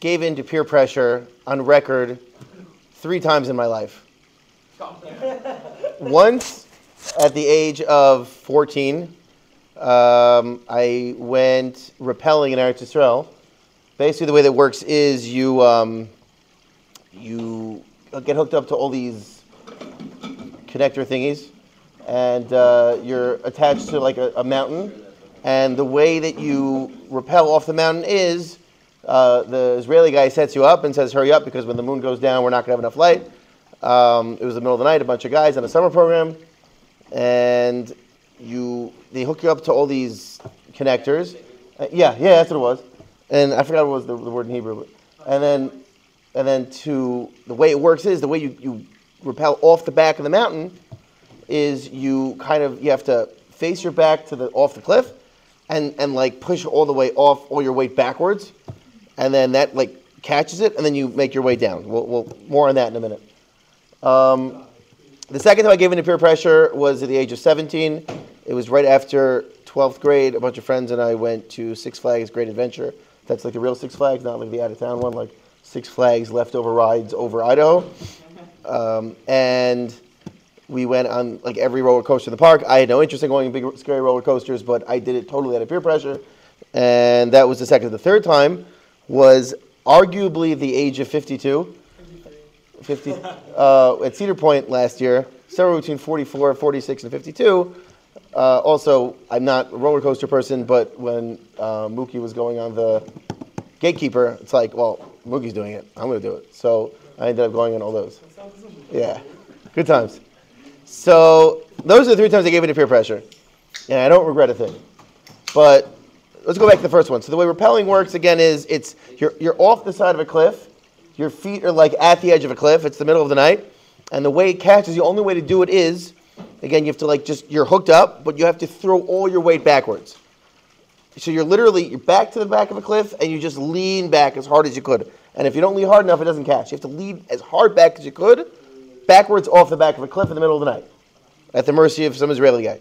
gave in to peer pressure on record three times in my life. Once at the age of 14, um, I went rappelling in Eretz Yisrael. Basically, the way that works is you um, you get hooked up to all these connector thingies, and uh, you're attached to like a, a, mountain. And the way that you rappel off the mountain is uh, the Israeli guy sets you up and says, "Hurry up, because when the moon goes down, we're not going to have enough light." Um, it was the middle of the night. A bunch of guys on a summer program, and you they hook you up to all these connectors. Uh, yeah, yeah, that's what it was. And I forgot what was the, the word in Hebrew. But, and then and then to the way it works is the way you, you rappel off the back of the mountain is you kind of you have to face your back to the off the cliff and and like push all the way off all your weight backwards and then that like catches it and then you make your way down we'll, we'll more on that in a minute um, the second time i gave into peer pressure was at the age of 17 it was right after 12th grade a bunch of friends and i went to six flags great adventure that's like the real six flags not like the out of town one like Six Flags leftover rides over Idaho. Um, and we went on like every roller coaster in the park. I had no interest in going on big, scary roller coasters, but I did it totally out of peer pressure. And that was the second. The third time was arguably the age of 52. 50, uh, at Cedar Point last year, somewhere between 44, 46, and 52. Uh, also, I'm not a roller coaster person, but when uh, Mookie was going on the Gatekeeper, it's like, well, Moogie's doing it. I'm going to do it. So I ended up going on all those. Yeah, good times. So those are the three times I gave into peer pressure, and I don't regret a thing. But let's go back to the first one. So the way rappelling works again is it's you're you're off the side of a cliff, your feet are like at the edge of a cliff. It's the middle of the night, and the way it catches, the only way to do it is, again, you have to like just you're hooked up, but you have to throw all your weight backwards. So you're literally you're back to the back of a cliff and you just lean back as hard as you could. And if you don't lean hard enough, it doesn't catch. You have to lean as hard back as you could, backwards off the back of a cliff in the middle of the night, at the mercy of some Israeli guy.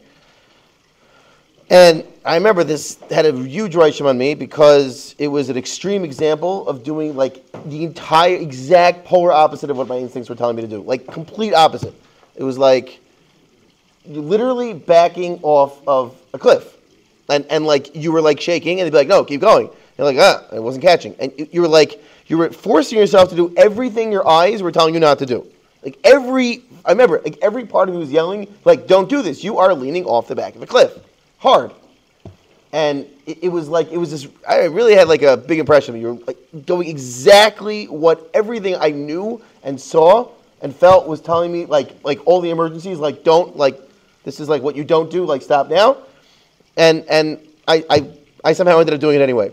And I remember this had a huge reishim on me because it was an extreme example of doing like the entire exact polar opposite of what my instincts were telling me to do. Like complete opposite. It was like literally backing off of a cliff and, and like you were like shaking, and they'd be like, "No, keep going." You're like, "Ah, I wasn't catching," and you were like, you were forcing yourself to do everything your eyes were telling you not to do. Like every, I remember, like every part of me was yelling, like, "Don't do this! You are leaning off the back of a cliff, hard." And it, it was like it was this. I really had like a big impression of you. You were like doing exactly what everything I knew and saw and felt was telling me, like, like all the emergencies, like, don't, like, this is like what you don't do, like, stop now and and I, I, I somehow ended up doing it anyway.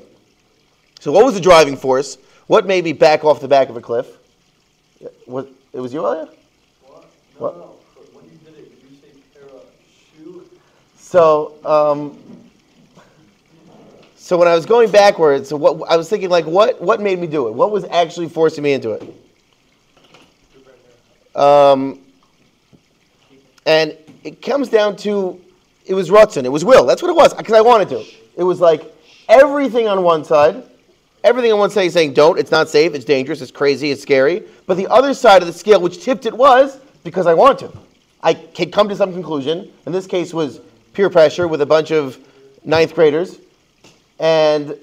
So what was the driving force? What made me back off the back of a cliff? What, it was you, Elia? What? No, what? no. When you did it, did you say para shoe? So, um, so when I was going backwards, what I was thinking, like, what what made me do it? What was actually forcing me into it? Um, and it comes down to it was Rutzen. It was will. That's what it was, because I wanted to. It was like everything on one side, everything on one side saying, don't, it's not safe, it's dangerous, it's crazy, it's scary. But the other side of the scale, which tipped it, was because I want to. I could come to some conclusion. In this case, was peer pressure with a bunch of ninth graders. And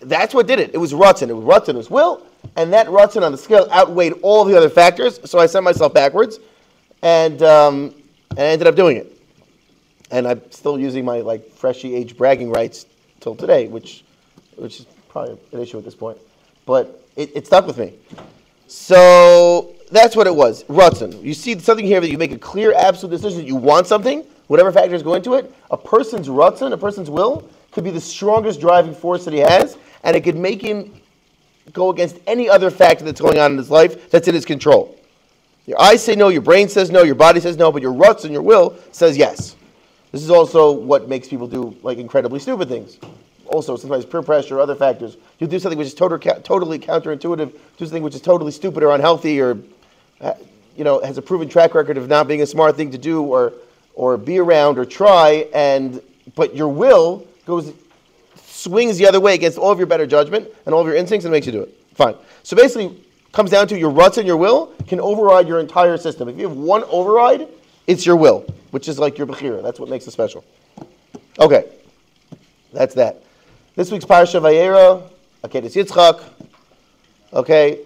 that's what did it. It was Rutzen. It was Rutzen. It was will. And that Rutzen on the scale outweighed all the other factors. So I sent myself backwards. And, um, and I ended up doing it and I'm still using my like freshly aged bragging rights till today, which which is probably an issue at this point. But it, it stuck with me. So that's what it was. Rutzen. You see something here that you make a clear, absolute decision that you want something, whatever factors go into it. A person's Rutzen, a person's will, could be the strongest driving force that he has, and it could make him go against any other factor that's going on in his life that's in his control. Your eyes say no, your brain says no, your body says no, but your Rutzen your will, says yes. This is also what makes people do like incredibly stupid things. Also, sometimes peer pressure or other factors. You'll do something which is total, totally counterintuitive, do something which is totally stupid or unhealthy or, uh, you know, has a proven track record of not being a smart thing to do or, or be around or try, and but your will goes swings the other way against all of your better judgment and all of your instincts and makes you do it. Fine. So basically, comes down to your Rutzen your will can override your entire system. If you have one override, it's your will, which is like your bechira. That's what makes it special. Okay, that's that. This week's Parsha Vayera, Akedes Yitzchak. Okay,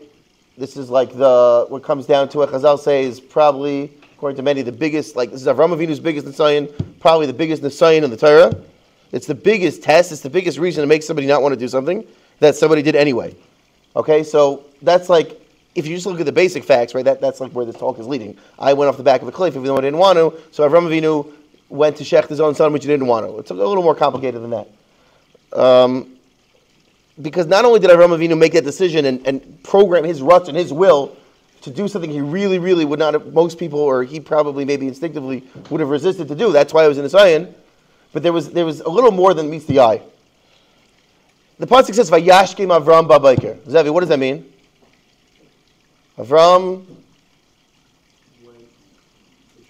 this is like the what comes down to what Chazal say is probably, according to many, the biggest. Like this is Avram Avinu's biggest Nisayan, probably the biggest Nisayan in the Torah. It's the biggest test. It's the biggest reason to make somebody not want to do something that somebody did anyway. Okay, so that's like if you just look at the basic facts, right? That, that's like where this talk is leading. I went off the back of a cliff, even though I didn't want to. So Avram Avinu went to shech his own son, which he didn't want to. It's a little more complicated than that. Um, because not only did Avram Avinu make that decision and, and program his Rutzen his will to do something he really, really would not have, most people, or he probably maybe instinctively would have resisted to do. That's why I was in the Zion. But there was, there was a little more than meets the eye. The pasuk says, "Vayashkim Avram Babiker." Zevi, what does that mean? Avram,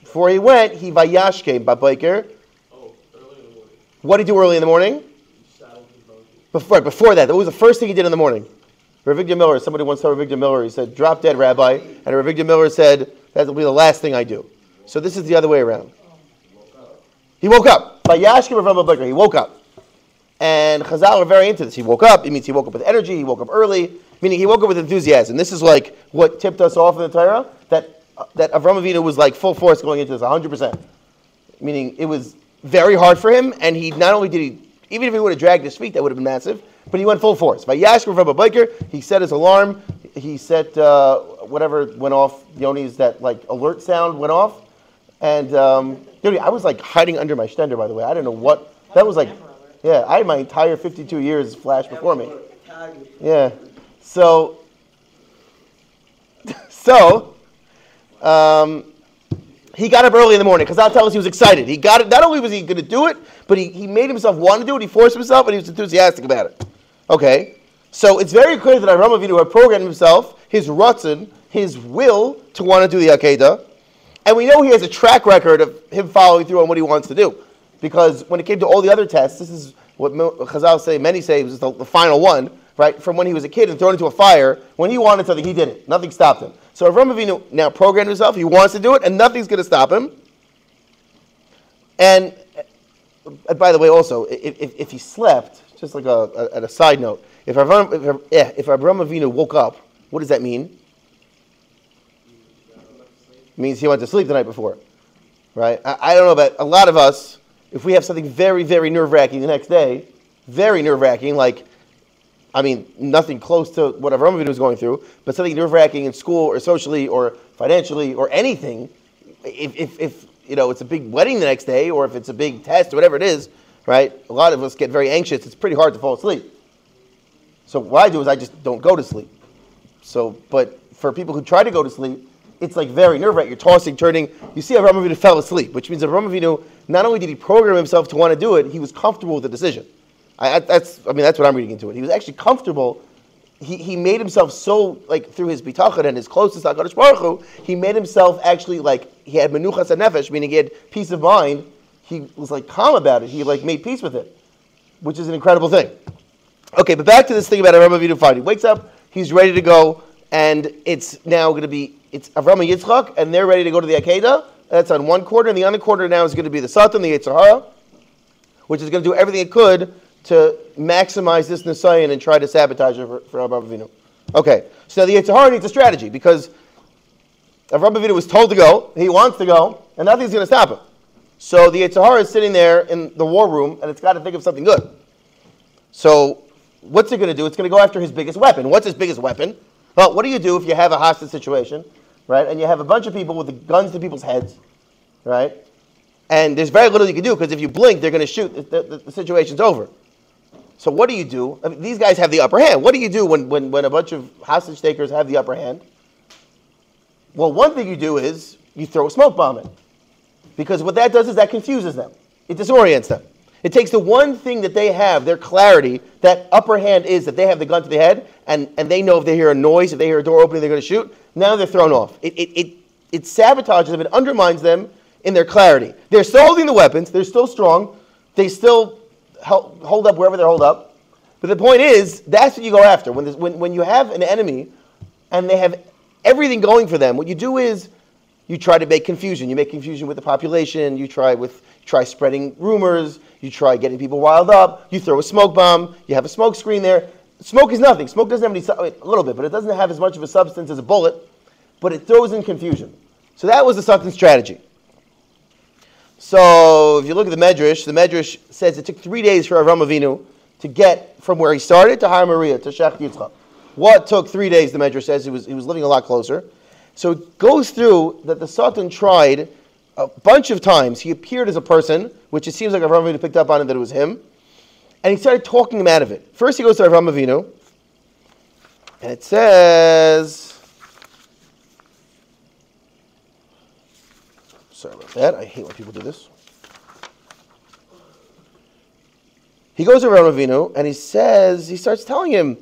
before he went, he Vayashkim Babiker. Oh, early in the morning, What did he do early in the morning? he saddled his donkey. Before, before that, that was the first thing he did in the morning. Rav Avigdor Miller, somebody once told Rav Avigdor Miller, he said, drop dead, Rabbi. And Rav Avigdor Miller said, that will be the last thing I do. So this is the other way around. He woke up. Vayashkim Avram Babiker. He woke up. And Chazal are very into this. He woke up. It means he woke up with energy. He woke up early, meaning he woke up with enthusiasm. This is like what tipped us off in the Torah that that Avram Avinu was like full force going into this, 100 percent. Meaning it was very hard for him, and he not only did he, even if he would have dragged his feet, that would have been massive. But he went full force. Vayashkim a biker, He set his alarm. He set uh, whatever went off. Yoni's that like alert sound went off, and um, I was like hiding under my stender. By the way, I don't know what that was like. Yeah, I had my entire 52 years flash before me. Yeah. So, so, um, he got up early in the morning because I'll tell us he was excited. He got it. Not only was he going to do it, but he, he made himself want to do it. He forced himself, and he was enthusiastic about it. Okay. So it's very clear that Avram Avinu had programmed himself, his rutzin, his will to want to do the Akedah. And we know he has a track record of him following through on what he wants to do. Because when it came to all the other tests, this is what Chazal say, many say was the, the final one, right? From when he was a kid and thrown into a fire, when he wanted something, he did it. Nothing stopped him. So Avram Avinu now programmed himself, he wants to do it, and nothing's going to stop him. And, uh, by the way, also, if, if, if he slept, just like a, a, a side note, if Avram, if, yeah, if Avram Avinu woke up, what does that mean? It means he went to sleep the night before, right? I, I don't know, but a lot of us, if we have something very, very nerve wracking the next day, very nerve wracking, like, I mean, nothing close to what Avram Avinu was going through, but something nerve wracking in school or socially or financially or anything, if, if, if you know it's a big wedding the next day or if it's a big test or whatever it is, right? A lot of us get very anxious. It's pretty hard to fall asleep. So what I do is I just don't go to sleep. So, but for people who try to go to sleep, it's like very nerve wracking. You're tossing, turning. You see, Avram Avinu fell asleep, which means Avram Avinu not only did he program himself to want to do it, he was comfortable with the decision. I, I, that's, I mean, that's what I'm reading into it. He was actually comfortable. He, he made himself so like through his bitachon and his closeness to Baruch Hu, he made himself actually like he had menuchas nefesh, meaning he had peace of mind. He was like calm about it. He like made peace with it, which is an incredible thing. Okay, but back to this thing about Avram Avinu fine. He wakes up, he's ready to go, and it's now going to be it's Avram and Yitzchak, and they're ready to go to the Akedah. That's on one quarter, and the other quarter now is going to be the Satan, the Yetzer Hara, which is going to do everything it could to maximize this Nisayan and try to sabotage it for, for Avram Avinu. Okay, so the Yetzer Hara needs a strategy because Avram Avinu was told to go, he wants to go, and nothing's going to stop him. So the Yetzer Hara is sitting there in the war room, and it's got to think of something good. So what's it going to do? It's going to go after his biggest weapon. What's his biggest weapon? Well, what do you do if you have a hostage situation, right? And you have a bunch of people with the guns to people's heads, right? And there's very little you can do because if you blink, they're going to shoot. The, the, the situation's over. So what do you do? I mean, these guys have the upper hand. What do you do when, when, when a bunch of hostage takers have the upper hand? Well, one thing you do is you throw a smoke bomb in. Because what that does is that confuses them. It disorients them. It takes the one thing that they have, their clarity, that upper hand is that they have the gun to the head, and, and they know if they hear a noise, if they hear a door opening, they're going to shoot. Now they're thrown off. It, it, it, it sabotages them, it undermines them in their clarity. They're still holding the weapons, they're still strong, they still hold up wherever they're hold up, But the point is, that's what you go after. When, when, when you have an enemy and they have everything going for them, what you do is you try to make confusion. You make confusion with the population. You try with try spreading rumors. You try getting people riled up. You throw a smoke bomb. You have a smoke screen there. Smoke is nothing. Smoke doesn't have any, a little bit, but it doesn't have as much of a substance as a bullet, but it throws in confusion. So that was the Satan's strategy. So if you look at the Medrash, the Medrash says it took three days for Avram Avinu to get from where he started to Har Moriah, to Shech Yitzchak. What took three days, the Medrash says, he was, he was living a lot closer. So it goes through that the Satan tried a bunch of times. He appeared as a person, which it seems like Avram Avinu picked up on it that it was him. And he started talking him out of it. First he goes to Avram Avinu, and it says, sorry about that, I hate when people do this. He goes to Avram Avinu, and he says, he starts telling him,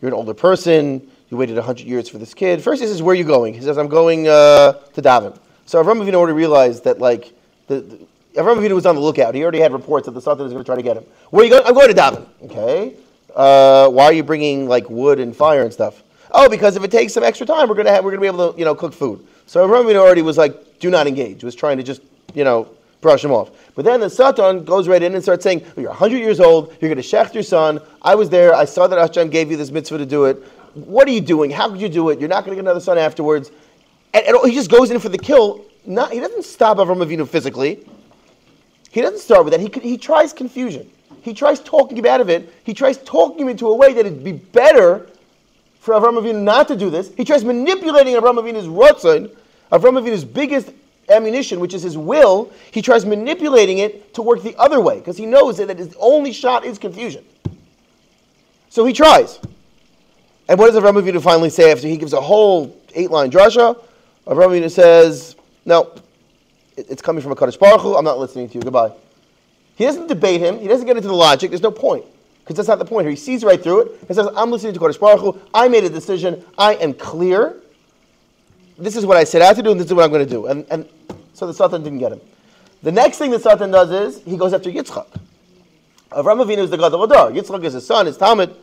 you're an older person, you waited 100 years for this kid. First he says, where are you going? He says, I'm going uh, to daven. So Avram Avinu already realized that, like, the, the Avram Avinu was on the lookout. He already had reports that the Satan was going to try to get him. Where are you going? I'm going to daven. Okay. Uh, why are you bringing like wood and fire and stuff? Oh, because if it takes some extra time, we're gonna have, we're gonna be able to you know cook food. So Avram Avinu already was like, do not engage. Was trying to just you know brush him off. But then the Satan goes right in and starts saying, oh, you're 100 years old. You're going to shecht your son. I was there. I saw that Hashem gave you this mitzvah to do it. What are you doing? How could you do it? You're not going to get another son afterwards. And, and he just goes in for the kill. Not, he doesn't stop Avram Avinu physically. He doesn't start with that. He, he tries confusion. He tries talking him out of it. He tries talking him into a way that it'd be better for Avram Avinu not to do this. He tries manipulating Avram Avinu's rotzon, Avram Avinu's biggest ammunition, which is his will. He tries manipulating it to work the other way because he knows that his only shot is confusion. So he tries. And what does Avram Avinu finally say after he gives a whole eight-line drasha? Avram Avinu says, "No, it's coming from a Kadosh Baruch Hu. I'm not listening to you. Goodbye. He doesn't debate him. He doesn't get into the logic. There's no point. Because that's not the point here. He sees right through it. He says, I'm listening to Kadosh Baruch Hu. I made a decision. I am clear. This is what I set out to do, and this is what I'm going to do. And, and so the Satan didn't get him. The next thing the Satan does is he goes after Yitzchak. Avram Avinu is the Gadol Hador. Yitzchak is his son, his talmid.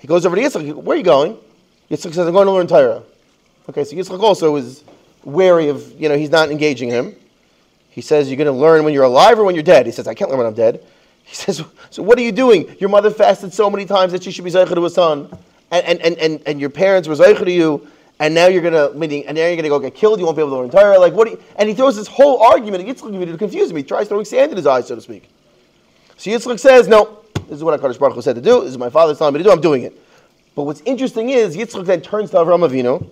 He goes over to Yitzchak. Where are you going? Yitzchak says, I'm going to learn Torah. Okay, so Yitzchak also is wary of, you know, he's not engaging him. He says, You're going to learn when you're alive or when you're dead. He says, I can't learn when I'm dead. He says, So what are you doing? Your mother fasted so many times that she should be Zaycha to a son. And, and, and, and, your parents were Zaycha to you. And now you're gonna meaning, and now you're gonna go get killed. You won't be able to learn Torah. Like what? You, and he throws this whole argument. Yitzchak to confuse me. He tries throwing sand in his eyes, so to speak. So Yitzchak says, "No, this is what Hakadosh Baruch Hu said to do. This is my father's telling me to do. I'm doing it." But what's interesting is Yitzchak then turns to Avram Avinu.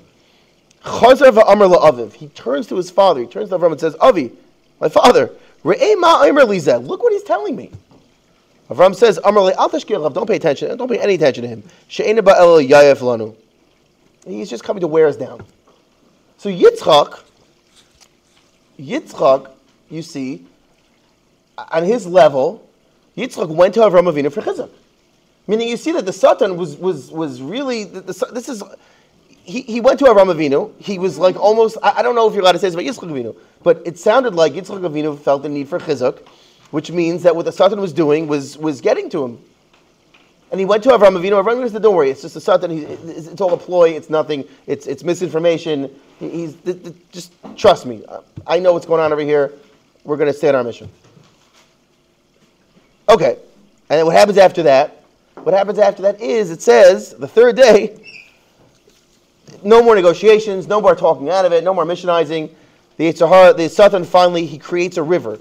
He turns to his father. He turns to Avram and says, "Avi, my father, look what he's telling me. Avram says, "Amr don't pay attention, don't pay any attention to him. He's just coming to wear us down. So Yitzchak, Yitzchak, you see, on his level, Yitzchak went to Avram Avinu for chizuk. Meaning, you see that the Satan was was was really the, the, this is he, he went to Avram Avinu. He was like almost, I, I, don't know if you're allowed to say this about Yitzchak Avinu, but it sounded like Yitzchak Avinu felt the need for chizuk, which means that what the Satan was doing was, was getting to him. And he went to Avram Avinu. Avram Avinu said, don't worry, it's just a Satan. It's, it's all a ploy. It's nothing. It's, it's misinformation. He's, just trust me. I know what's going on over here. We're going to stay on our mission. Okay. And what happens after that? What happens after that is, it says, the third day, no more negotiations, no more talking out of it, no more missionizing. The Yetzer Hara, the Satan finally, he creates a river.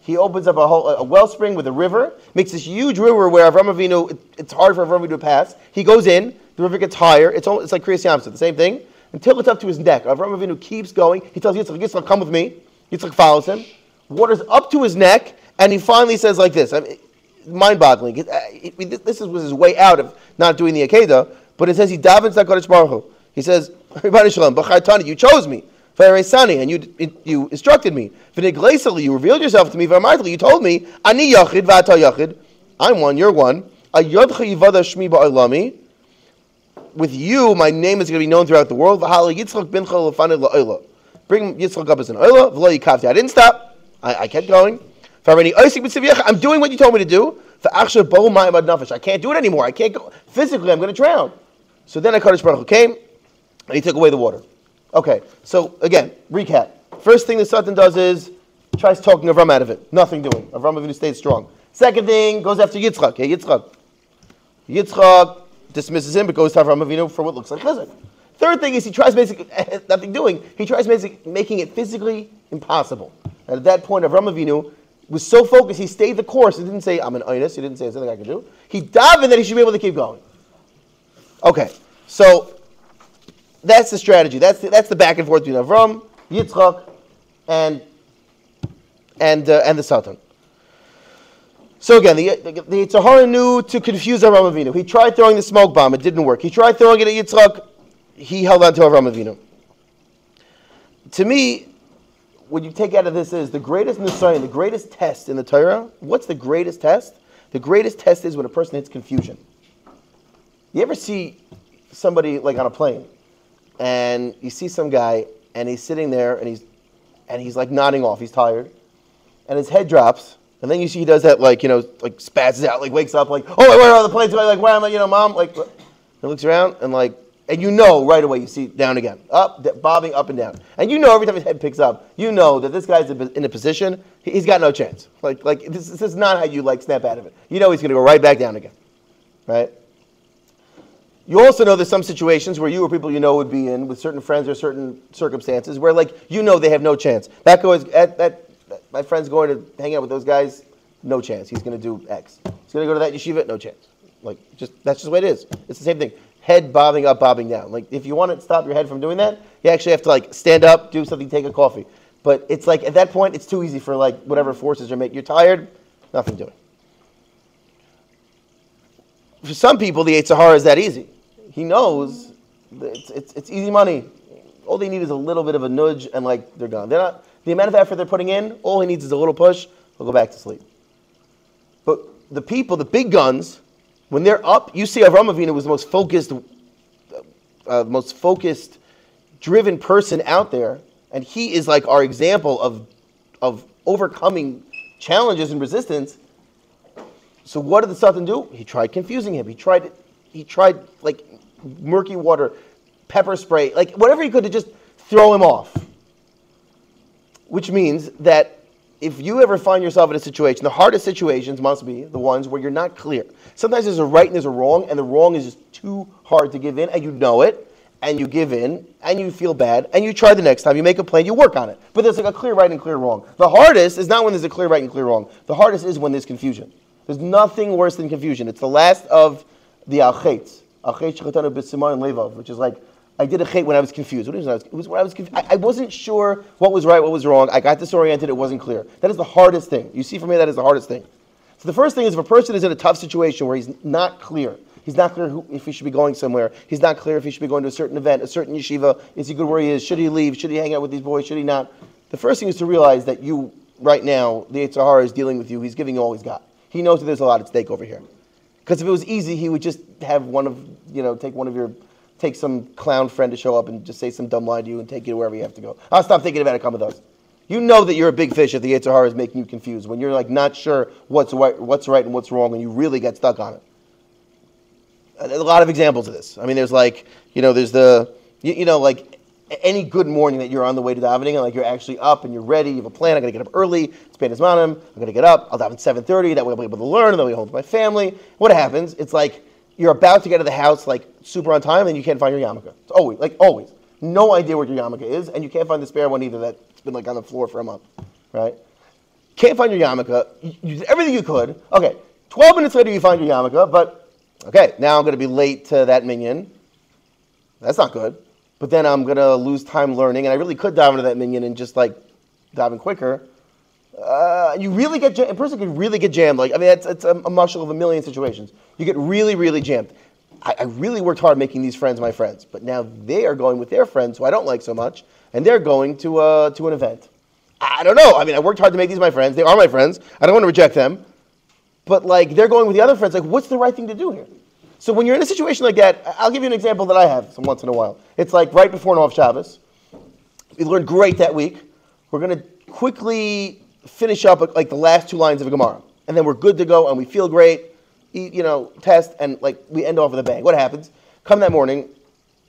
He opens up a, whole, a wellspring with a river, makes this huge river where Avram Avinu, it, it's hard for Avram Avinu to pass. He goes in, the river gets higher. It's, almost, it's like Kriyas Yam Suf, the same thing, until it's up to his neck. Avram Avinu keeps going. He tells Yitzchak, Yitzchak, come with me. Yitzchak follows him. Water's up to his neck, and he finally says like this. I mean, mind-boggling. this was his way out of not doing the Akedah, but it says he davens that Kadosh Baruch Hu. He says, Shalom, you chose me. And you, you instructed me. You revealed yourself to me. You told me, Ani Yachid Vata Yachid. I'm one, you're one. Ayodcha yivada shmi ba'olami, with you, my name is going to be known throughout the world. Bring Yitzchak up as an oila. I didn't stop. I, I kept going. Oh, I'm doing what you told me to do. I can't do it anymore. I can't go. Physically, I'm going to drown. So then HaKadosh Baruch Hu came, and he took away the water. Okay, so again, recap. First thing the Satan does is tries talking Avram out of it. Nothing doing. Avram Avinu stayed strong. Second thing, goes after Yitzchak. Hey, Yitzchak. Yitzchak dismisses him, but goes to Avram Avinu for what looks like chizuk. Third thing is he tries basically nothing doing. He tries making it physically impossible. And at that point, Avram Avinu was so focused, he stayed the course. He didn't say, I'm an Inus. He didn't say, there's nothing I can do. He davened that he should be able to keep going. Okay, so that's the strategy. That's the, that's the back and forth between Avram, Yitzchak, and and uh, and the Satan. So again, the, the, the knew to confuse Avram Avinu. He tried throwing the smoke bomb. It didn't work. He tried throwing it at Yitzchak. He held on to Avram Avinu. To me, what you take out of this is the greatest Nisayan, the greatest test in the Torah. What's the greatest test? The greatest test is when a person hits confusion. You ever see somebody like on a plane, and you see some guy, and he's sitting there, and he's and he's like nodding off. He's tired, and his head drops, and then you see he does that like you know like spazzes out, like wakes up, like oh where are the planes? Like where am I? You know, mom. Like he looks around and like and you know right away you see down again, up, bobbing up and down, and you know every time his head picks up, you know that this guy's in a position he- he's got no chance. Like like this, this is not how you like snap out of it. You know he's going to go right back down again, right? You also know there's some situations where you or people you know would be in with certain friends or certain circumstances where like you know they have no chance. That goes at that my friend's going to hang out with those guys, no chance. He's going to do X. He's going to go to that yeshiva, no chance. Like just that's just the way it is. It's the same thing. Head bobbing up, bobbing down. Like if you want to stop your head from doing that, you actually have to like stand up, do something, take a coffee. But it's like at that point, it's too easy for like whatever forces are making. You're tired, nothing doing. For some people, the Yetzer Hara is that easy. He knows it's, it's, it's easy money. All they need is a little bit of a nudge, and like they're gone. They're not the amount of effort they're putting in. All he needs is a little push. They'll go back to sleep. But the people, the big guns, when they're up, you see Avram Avinu was the most focused, uh, most focused, driven person out there, and he is like our example of of overcoming challenges and resistance. So what did the Satan do? He tried confusing him. He tried, he tried like murky water, pepper spray, like whatever he could to just throw him off. Which means that if you ever find yourself in a situation, the hardest situations must be the ones where you're not clear. Sometimes there's a right and there's a wrong, and the wrong is just too hard to give in, and you know it, and you give in, and you feel bad, and you try the next time. You make a plan, you work on it. But there's like a clear right and clear wrong. The hardest is not when there's a clear right and clear wrong. The hardest is when there's confusion. There's nothing worse than confusion. It's the last of the b'siman levav, which is like, I did a chait when I was confused. What is that? It was when I was confused. I, I wasn't sure what was right, what was wrong. I got disoriented. It wasn't clear. That is the hardest thing. You see, for me, that is the hardest thing. So the first thing is if a person is in a tough situation where he's not clear, he's not clear who, if he should be going somewhere, he's not clear if he should be going to a certain event, a certain yeshiva, is he good where he is, should he leave, should he hang out with these boys, should he not? The first thing is to realize that you, right now, the Yetzer Hara is dealing with you, he's giving you all he's got. He knows that there's a lot at stake over here. Because if it was easy, he would just have one of, you know, take one of your, take some clown friend to show up and just say some dumb line to you and take you to wherever you have to go. I'll stop thinking about it, come with us. You know that you're a big fish if the Yetzer Hara is making you confused, when you're like not sure what's right, what's right and what's wrong, and you really get stuck on it. There's a lot of examples of this. I mean, there's like, you know, there's the, you, you know, like any good morning that you're on the way to davening and like you're actually up and you're ready, you have a plan, I'm gonna get up early, it's Bein Hazmanim, I'm gonna get up, I'll daven at 7.30, that way I'll be able to learn, and then be home with my family. What happens? It's like you're about to get to the house like super on time and you can't find your yarmulke. It's always, like always. No idea where your yarmulke is, and you can't find the spare one either that's been like on the floor for a month, right? Can't find your yarmulke. You, did everything you could. Okay, 12 minutes later you find your yarmulke, but okay, now I'm going to be late to that minyan. That's not good. But then I'm going to lose time learning, and I really could dive into that minyan and just like dive in quicker. Uh, you really get jam- a person can really get jammed. Like I mean, it's, it's a, a muscle of a million situations. You get really, really jammed. I, I really worked hard making these friends my friends, but now they are going with their friends who I don't like so much, and they're going to uh, to an event. I don't know. I mean, I worked hard to make these my friends. They are my friends. I don't want to reject them, but like they're going with the other friends. Like, what's the right thing to do here? So when you're in a situation like that, I'll give you an example that I have once in a while. It's like right before and off Shabbos. We learned great that week. We're going to quickly finish up like the last two lines of a Gemara. and then we're good to go, and we feel great. You know, test, and like we end off with a bang. What happens? Come that morning,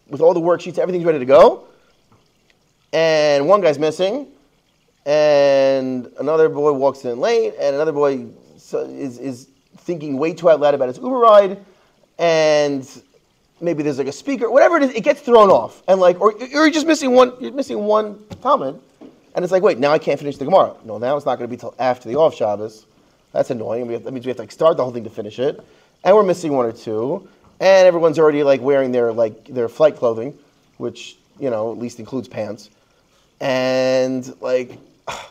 with all the worksheets, everything's ready to go, and one guy's missing, and another boy walks in late, and another boy is, is thinking way too out loud about his Uber ride, and maybe there's like a speaker, whatever it is, it gets thrown off, and like, or, you're just missing one, you're missing one talmid, and it's like, wait, now I can't finish the Gemara. No, now it's not going to be till after the off Shabbos. That's annoying. Have, that means we have to like start the whole thing to finish it, and we're missing one or two, and everyone's already like wearing their like their flight clothing, which you know at least includes pants, and like.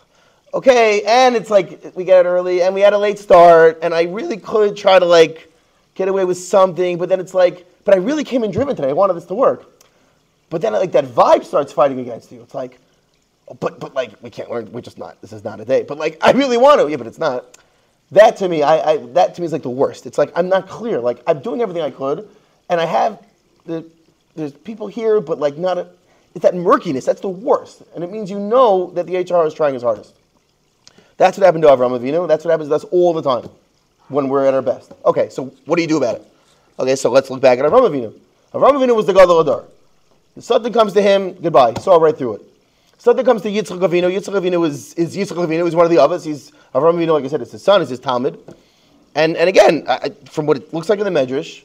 Okay, and it's like we get it early, and we had a late start, and I really could try to like get away with something, but then it's like, but I really came in driven today. I wanted this to work. But then like that vibe starts fighting against you. It's like, but but like we can't learn. We're just not. This is not a day. But like I really want to. Yeah, but it's not. That to me, I, I that to me is like the worst. It's like I'm not clear. Like I'm doing everything I could, and I have the there's people here, but like not a. It's that murkiness. That's the worst, and it means you know that the HR is trying his hardest. That's what happened to Avram Avinu. That's what happens to us all the time when we're at our best. Okay, so what do you do about it? Okay, so let's look back at Avram Avinu. Avram Avinu was the Gadol Hador. Something comes to him, goodbye. Saw right through it. Something comes to Yitzchak Avinu. Yitzchak Avinu is, is Yitzchak Avinu. He's one of the others. He's Avram Avinu, like I said, it's his son, it's his talmid. And, and again, I, from what it looks like in the Medrash,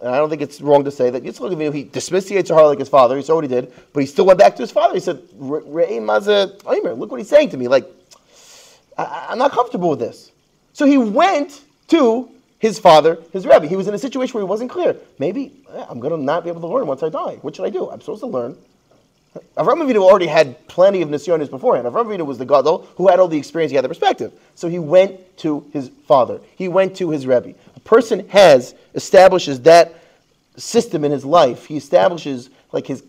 and I don't think it's wrong to say that Yitzchak Avinu, he dismissed the Yetzer like his father. He what he did, but he still went back to his father. He said, Re'ei Maza look what he's saying to me. Like, I, I'm not comfortable with this. So he went to his father, his Rebbe. He was in a situation where he wasn't clear. Maybe eh, I'm going to not be able to learn once I die. What should I do? I'm supposed to learn. Avram Avinu already had plenty of nisyonis beforehand. Avram Avinu was the gadol who had all the experience, he had the perspective. So he went to his father. He went to his Rebbe. A person has, establishes that system in his life. He establishes like his,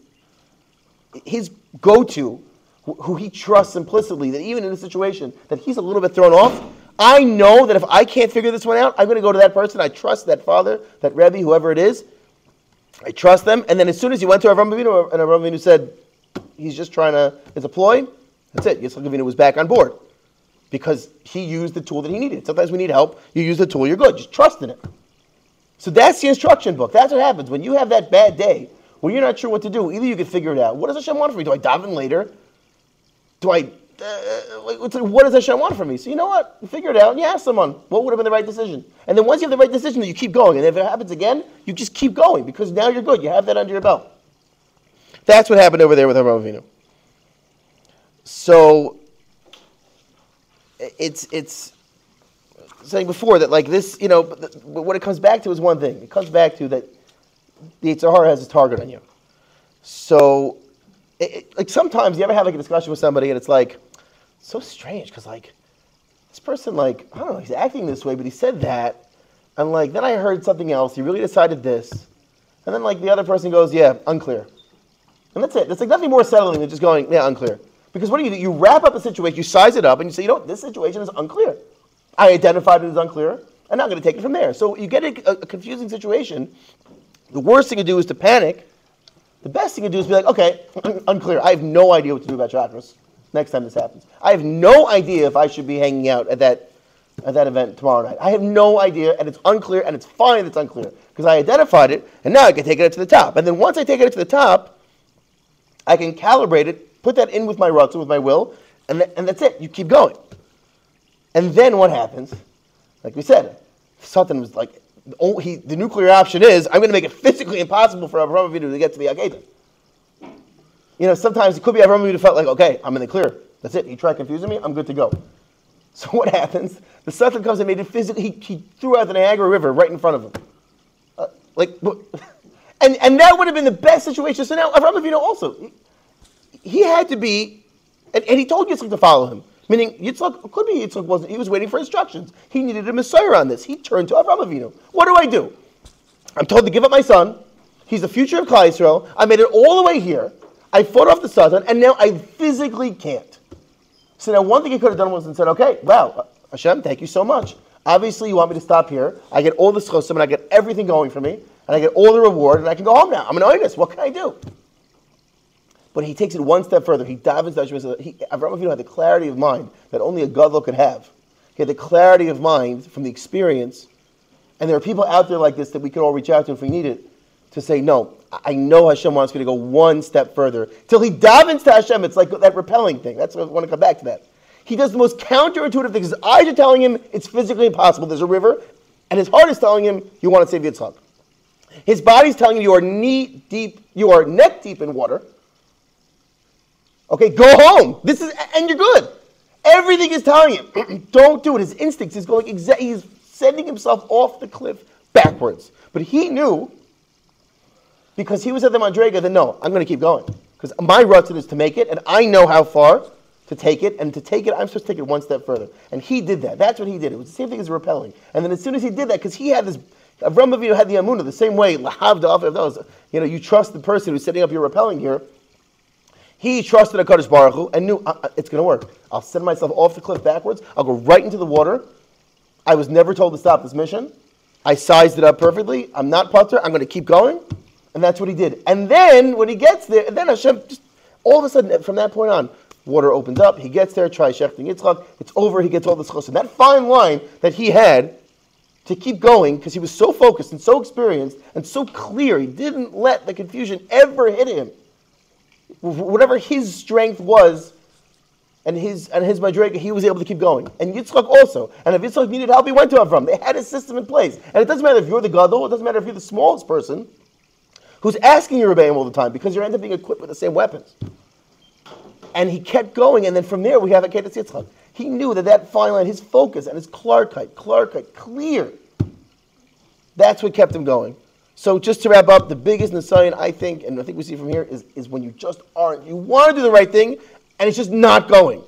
his go-to, who he trusts implicitly, that even in a situation that he's a little bit thrown off, I know that if I can't figure this one out, I'm going to go to that person. I trust that father, that Rebbe, whoever it is. I trust them. And then as soon as he went to Avram Avinu, and Avram Avinu said, he's just trying to, it's a ploy, that's it. Yitzchak Avinu was back on board because he used the tool that he needed. Sometimes we need help. You use the tool, you're good. Just trust in it. So that's the instruction book. That's what happens when you have that bad day where you're not sure what to do. Either you can figure it out. What does Hashem want from me? Do I daven later? Do I uh, what does Hashem want from me? So you know what? You figure it out and you ask someone, what would have been the right decision? And then once you have the right decision, you keep going. And if it happens again, you just keep going because now you're good. You have that under your belt. That's what happened over there with Avraham Avinu. So it's it's saying before that like this, you know, what it comes back to is one thing. It comes back to that the Yetzer has a target on you. So it, it, like sometimes you ever have like a discussion with somebody and it's like so strange because like this person like I don't know he's acting this way but he said that and like then I heard something else he really decided this and then like the other person goes yeah unclear and that's it it's like nothing more settling than just going yeah unclear because what do you do you wrap up a situation you size it up and you say you know this situation is unclear I identified it as unclear and I'm going to take it from there so you get a, a confusing situation the worst thing to do is to panic the best thing to do is be like, okay, unclear. I have no idea what to do about chakras next time this happens. I have no idea if I should be hanging out at that at that event tomorrow night. I have no idea, and it's unclear, and it's fine that it's unclear because I identified it, and now I can take it up to the top. And then once I take it up to the top, I can calibrate it, put that in with my ruts, with my will, and, th- and that's it. You keep going. And then what happens? Like we said, something was like oh, he, the nuclear option is I'm going to make it physically impossible for Avraham Avinu to get to the Akedah. You know, sometimes it could be Avraham Avinu felt like, okay, I'm in the clear. That's it. He tried confusing me. I'm good to go. So what happens? The Satan comes and made it physically. He, he, threw out the Niagara River right in front of him. Uh, like, and, and that would have been the best situation. So now Avraham Avinu also, he, had to be, and, and he told Yitzchak to follow him. Meaning, Yitzchak, could be Yitzchak wasn't, he was waiting for instructions. He needed a Messiah on this. He turned to Avram Avinu. What do I do? I'm told to give up my son. He's the future of Klal Yisrael. I made it all the way here. I fought off the Satan, and now I physically can't. So now one thing he could have done was and said, okay, wow, Hashem, thank you so much. Obviously, you want me to stop here. I get all the schosim, and I get everything going for me, and I get all the reward, and I can go home now. I'm an oinus. What can I do? But he takes it one step further. He davens He Avram Avinu had the clarity of mind that only a gadol could have. He had the clarity of mind from the experience. And there are people out there like this that we could all reach out to if we need it to say, no, I know Hashem wants me to go one step further. Till he davens to Hashem, it's like that repelling thing. That's what I want to come back to that. He does the most counterintuitive things. His eyes are telling him it's physically impossible. There's a river, and his heart is telling him you want to save Yitzchak. His body's telling you you are knee deep, you are neck deep in water. Okay, go home. This is, and you're good. Everything is telling him, don't do it. His instincts, is going, exa- he's sending himself off the cliff backwards. But he knew, because he was at the Madrega, that no, I'm going to keep going. Because my rutzin is to make it, and I know how far to take it, and to take it, I'm supposed to take it one step further. And he did that. That's what he did. It was the same thing as repelling. And then as soon as he did that, because he had this, Avram Avinu had the Emunah, the same way, you know, you trust the person who's setting up your repelling here, he trusted a Kadosh Baruch Hu and knew uh, it's going to work. I'll send myself off the cliff backwards. I'll go right into the water. I was never told to stop this mission. I sized it up perfectly. I'm not putter. I'm going to keep going. And that's what he did. And then when he gets there, then Hashem just all of a sudden from that point on, water opens up. He gets there, tries shechting Yitzchak. It's over. He gets all this chos. And that fine line that he had to keep going because he was so focused and so experienced and so clear, he didn't let the confusion ever hit him whatever his strength was, and his and his madrega, he was able to keep going. And Yitzchak also. And if Yitzchak needed help, he went to Avram. They had a system in place. And it doesn't matter if you're the gadol, it doesn't matter if you're the smallest person who's asking your rebbeim all the time because you end up being equipped with the same weapons. And he kept going, and then from there we have a Kedah Yitzchak. He knew that that fine line, his focus and his Clarkite, Clarkite, clear. That's what kept him going. So just to wrap up, the biggest Nisayan, I think, and I think we see from here, is, is when you just aren't, you want to do the right thing, and it's just not going.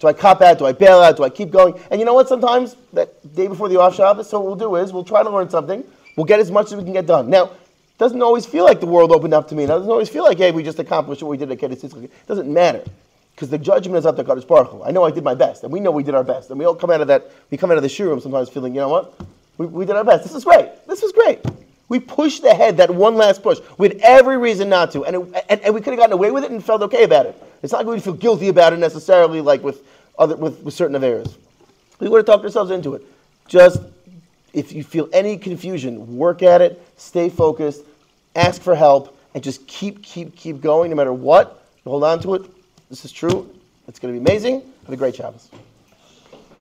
Do I cop out? Do I bail out? Do I keep going? And you know what? Sometimes, that day before the off Shabbos, so what we'll do is we'll try to learn something. We'll get as much as we can get done. Now, it doesn't always feel like the world opened up to me. It doesn't always feel like, hey, we just accomplished what we did at Kedah It doesn't matter. Because the judgment is up to Kadosh Baruch Hu. I know I did my best, and we know we did our best. And we all come out of that, we come out of the shiurim sometimes feeling, you know what? We, we did our best. This is great. This was great. We pushed ahead that one last push. We had every reason not to, and, it, and, and, we could have gotten away with it and felt okay about it. It's not like we'd feel guilty about it necessarily, like with other with, with certain affairs. We would have talked ourselves into it. Just if you feel any confusion, work at it, stay focused, ask for help, and just keep, keep, keep going no matter what. Hold on to it. This is true. It's going to be amazing. Have a great Shabbos.